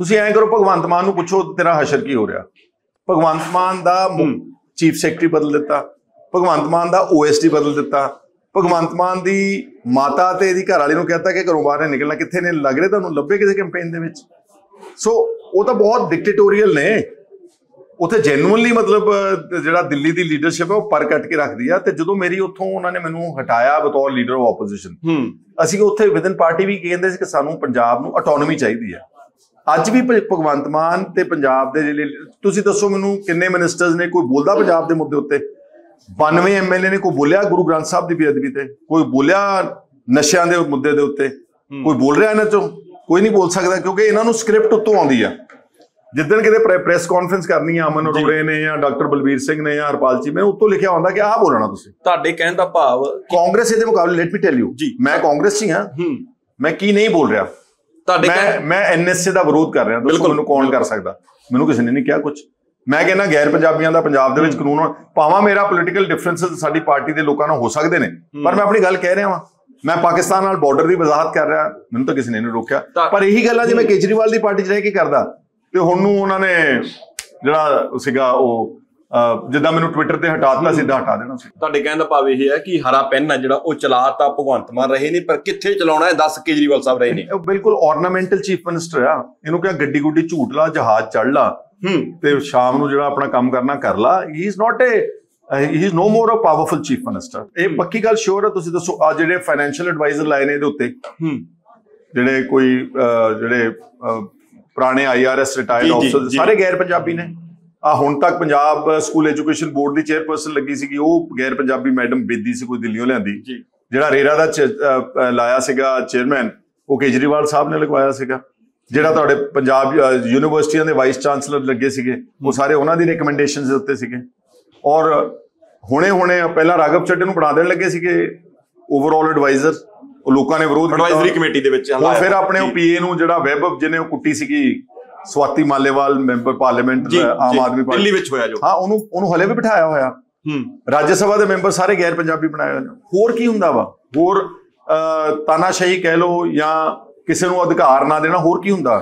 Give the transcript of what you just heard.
ਤੁਸੀਂ ਐਂ ਕਰੋ ਭਗਵੰਤ ਮਾਨ ਨੂੰ ਪੁੱਛੋ ਤੇਰਾ ਹਸ਼ਰ ਕੀ ਹੋ ਰਿਹਾ? ਭਗਵੰਤ ਮਾਨ ਦਾ ਚੀਫ ਸੈਕਟਰੀ ਬਦਲ ਦਿੱਤਾ ਭਗਵੰਤ ਮਾਨ ਦਾ ਓਐਸਡੀ ਬਦਲ ਦਿੱਤਾ ਭਗਵੰਤ ਮਾਨ ਦੀ ਮਾਤਾ ਤੇ ਇਹਦੀ ਘਰ ਵਾਲੀ ਨੂੰ ਕਹਿੰਦਾ ਕਿ ਘਰੋਂ ਬਾਹਰ ਨਿਕਲਣਾ ਕਿੱਥੇ ਨੇ ਲੱਗ ਰਹੇ ਤੁਹਾਨੂੰ ਲੱਭੇ ਕਿਸੇ ਕੈਂਪੇਨ ਦੇ ਵਿੱਚ? ਸੋ ਉਹ ਤਾਂ ਬਹੁਤ ਡਿਕਟੇਟੋਰੀਅਲ ਨੇ। ਉਥੇ ਜੈਨੂਇਨਲੀ ਮਤਲਬ ਜਿਹੜਾ ਦਿੱਲੀ ਦੀ ਲੀਡਰਸ਼ਿਪ ਹੈ ਉਹ ਪਰ ਕੱਟ ਕੇ ਰੱਖਦੀ ਆ ਤੇ ਜਦੋਂ ਮੇਰੀ ਉੱਥੋਂ ਉਹਨਾਂ ਨੇ ਮੈਨੂੰ ਹਟਾਇਆ ਬਤੌਰ ਲੀਡਰ ਆਫ ਆਪੋਜੀਸ਼ਨ ਅਸੀਂ ਉੱਥੇ ਵਿਦਨ ਪਾਰਟੀ ਵੀ ਕਹਿੰਦੇ ਸੀ ਕਿ ਸਾਨੂੰ ਪੰਜਾਬ ਨੂੰ ਆਟੋਨੋਮੀ ਚਾਹੀਦੀ ਹੈ ਅੱਜ ਵੀ ਭਗਵੰਤ ਮਾਨ ਤੇ ਪੰਜਾਬ ਦੇ ਜਿਹੜੇ ਤੁਸੀਂ ਦੱਸੋ ਮੈਨੂੰ ਕਿੰਨੇ ਮਿਨਿਸਟਰਸ ਨੇ ਕੋਈ ਬੋਲਦਾ ਪੰਜਾਬ ਦੇ ਮੁੱਦੇ ਉੱਤੇ? 92 ਐਮਐਲਏ ਨੇ ਕੋਈ ਬੋਲਿਆ ਗੁਰੂ ਗ੍ਰੰਥ ਸਾਹਿਬ ਦੀ ਬੇਅਦਬੀ ਤੇ? ਕੋਈ ਬੋਲਿਆ ਨਸ਼ਿਆਂ ਦੇ ਮੁੱਦੇ ਦੇ ਉੱਤੇ? ਕੋਈ ਬੋਲ ਰਿਹਾ ਇਹਨਾਂ ਚੋਂ? ਕੋਈ ਨਹੀਂ ਬੋਲ ਸਕਦਾ ਕਿਉਂਕਿ ਇਹਨਾਂ ਨੂੰ ਸਕ੍ਰਿਪਟ ਉੱਤੋਂ ਆਉਂਦੀ ਆ। ਜਿੱਦਣ ਕਿਤੇ ਪ੍ਰੈਸ ਕਾਨਫਰੰਸ ਕਰਨੀ ਆ ਅਮਨ ਅਰੋੜੇ ਨੇ ਜਾਂ ਡਾਕਟਰ ਬਲਬੀਰ ਸਿੰਘ ਨੇ ਜਾਂ ਹਰਪਾਲ ਜੀ ਮੈਨੂੰ ਉੱਤੋਂ ਲਿਖਿਆ ਹੁੰਦਾ ਕਿ ਆਹ ਬੋਲਣਾ ਤੁਸੀਂ। ਤੁਹਾਡੇ ਕਹਿਣ ਦਾ ਭਾਵ ਕਾਂਗਰਸ ਇਹਦੇ ਮੁਕਾਬਲੇ ਲੈਟ ਮੀ ਟੈਲ ਯੂ ਜੀ। ਮੈਂ ਕਾਂਗਰਸ ਹਾਂ। ਹੂੰ। ਮੈਂ ਕੀ ਨਹੀਂ ਬੋਲ ਰਿਹਾ? ਤੁਹਾਡੇ ਮੈਂ ਮੈਂ ਐਨਐਸਏ ਦਾ ਵਿਰੋਧ ਕਰ ਰਿਹਾ ਦੱਸੋ। ਮੈਨੂੰ ਕੌਣ ਕਰ ਸਕਦਾ? ਮੈਨੂੰ ਕਿਸੇ ਨੇ ਨਹੀਂ ਕਿਹਾ ਕੁਝ ਮੈਂ ਕਹਿੰਦਾ ਗੈਰ ਪੰਜਾਬੀਆਂ ਦਾ ਪੰਜਾਬ ਦੇ ਵਿੱਚ ਕਾਨੂੰਨ ਭਾਵਾਂ ਮੇਰਾ ਪੋਲੀਟੀਕਲ ਡਿਫਰੈਂਸਸ ਸਾਡੀ ਪਾਰਟੀ ਦੇ ਲੋਕਾਂ ਨਾਲ ਹੋ ਸਕਦੇ ਨੇ ਪਰ ਮੈਂ ਆਪਣੀ ਗੱਲ ਕਹਿ ਰਿਹਾ ਵਾਂ। ਮੈਂ ਪਾਕਿਸਤਾਨ ਨਾਲ ਬਾਰਡਰ ਦੀ ਵਜ਼ਾਹਤ ਕਰ ਰਿਹਾ ਮੈਨੂੰ ਤਾਂ ਕਿਸੇ ਨੇ ਨਹੀਂ ਰੋਕਿਆ। ਪਰ ਇਹੀ ਗੱਲਾਂ ਜੇ ਮੈਂ ਕੇਜਰੀਵਾਲ ਦੀ ਪਾਰਟੀ 'ਚ ਰਹਿ ਕੇ ਕਰਦਾ ਤੇ ਹੁਣ ਨੂੰ ਉਹਨਾਂ ਨੇ ਜਿਹੜਾ ਸੀਗਾ ਉਹ ਜਿੱਦਾਂ ਮੈਨੂੰ ਟਵਿੱਟਰ ਤੇ ਹਟਾ ਦਿੱਤਾ ਸਿੱਧਾ ਹਟਾ ਦੇਣਾ ਸੀ। ਤੁਹਾਡੇ ਕਹਿਣ ਦਾ ਭਾਵ ਇਹ ਹੈ ਕਿ ਹਰਾ ਪੈਨ ਆ ਜਿਹੜਾ ਉਹ ਚਲਾਤਾ ਭਗਵੰਤ ਮਾਨ ਰਹੇ ਨੇ ਪਰ ਕਿੱਥੇ ਚਲਾਉਣਾ ਹੈ 10 ਕੇਜਰੀਵਾਲ ਸਾਹਿਬ ਰਹੇ ਨੇ। ਉਹ ਬਿਲਕੁਲ ਆਰਨਾਮੈਂਟਲ ਚੀਫ ਮਿਨਿਸਟਰ ਆ। ਇਹਨੂੰ ਕਿਹਾ ਗੱਡੀ ਗੁੱਡੀ ਝੂਟ ਲਾ ਜਹਾਜ਼ ਚੜ ਲਾ ਤੇ ਸ਼ਾਮ ਨੂੰ ਜਿਹੜਾ ਆਪਣਾ ਕੰਮ ਕਰਨਾ ਕਰ ਲਾ। He is not a he is no more a powerful chief minister ਇਹ ਪੱਕੀ ਗੱਲ ਸ਼ੋਰ ਹੈ ਤੁਸੀਂ ਦੱਸੋ ਆ ਜਿਹੜੇ ਫਾਈਨੈਂਸ਼ੀਅਲ ਐਡਵਾਈਜ਼ਰ ਲਾਏ ਨੇ ਇਹਦੇ ਉੱਤੇ ਜਿਹੜੇ ਕੋਈ ਜਿਹੜੇ ਪੁਰਾਣੇ ਆਈਆਰਐਸ ਰਿਟਾਇਰਡ ਆਫਸਰ। ਸਾਰੇ ਗੈਰ ਪੰਜਾਬੀ ਨੇ। ਆ ਹੁਣ ਤੱਕ ਪੰਜਾਬ ਸਕੂਲ ਐਜੂਕੇਸ਼ਨ ਬੋਰਡ ਦੀ ਚੇਅਰਪਰਸਨ ਲੱਗੀ ਸੀਗੀ ਉਹ ਗੈਰ ਪੰਜਾਬੀ ਮੈਡਮ ਬੇਦੀ ਸੀ ਕੋਈ ਦਿੱਲੀੋਂ ਲਿਆਂਦੀ। ਜਿਹੜਾ ਰੇਰਾ ਦਾ ਲਾਇਆ ਸੀਗਾ ਚੇਅਰਮੈਨ ਉਹ ਕੇਜਰੀਵਾਲ ਸਾਹਿਬ ਨੇ ਲਗਵਾਇਆ ਸੀਗਾ। ਜਿਹੜਾ ਤੁਹਾਡੇ ਪੰਜਾਬ ਯੂਨੀਵਰਸਿਟੀਆਂ ਦੇ ਵਾਈਸ ਚਾਂਸਲਰ ਲੱਗੇ ਸੀਗੇ ਉਹ ਸਾਰੇ ਉਹਨਾਂ ਦੀ ਰეკਮੈਂਡੇਸ਼ਨਸ ਦੇ ਉੱਤੇ ਸੀਗੇ। ਔਰ ਹੁਣੇ ਹੁਣੇ ਪਹਿਲਾਂ ਰਾਘਵ ਚੱਡੇ ਨੂੰ ਬਣਾ ਦੇਣ ਲੱਗੇ ਸੀਗੇ ਓਵਰਆਲ ਐਡਵਾਈਜ਼ਰ ਉਹ ਲੋਕਾਂ ਨੇ ਵਿਰੋਧ ਕੀਤਾ। ਐਡਵਾਈਜ਼ਰੀ ਕਮੇਟੀ ਦੇ ਵਿੱਚ ਹੁਣ ਫਿਰ ਆਪਣੇ ਉਹ ਪੀਏ ਨੂੰ ਜਿਹੜਾ ਵੈਭਵ ਜਿਹਨੇ ਉਹ ਕੁੱਟੀ ਸੀਗੀ Swati Maliwal member parliament Aam Aadmi Delhi party ਵਿੱਚ ਹੋਇਆ ਜੋ। ਹਾਂ ਉਹਨੂੰ ਉਹਨੂੰ ਹਲੇ ਵੀ ਬਿਠਾਇਆ ਹੋਇਆ। ਹੂੰ। ਰਾਜ ਸਭਾ ਦੇ ਮੈਂਬਰ ਸਾਰੇ ਗੈਰ ਪੰਜਾਬੀ ਬਣਾਏ ਹੋਏ ਨੇ। ਹੋਰ ਕੀ ਹੁੰਦਾ ਵਾ? ਹੋਰ ਤਾਨਾਸ਼ਾਹੀ ਕਹਿ ਲੋ ਜਾਂ ਕਿਸੇ ਨੂੰ ਅਧਿਕਾਰ ਨਾ ਦੇਣਾ ਹੋਰ ਕੀ ਹੁੰਦਾ?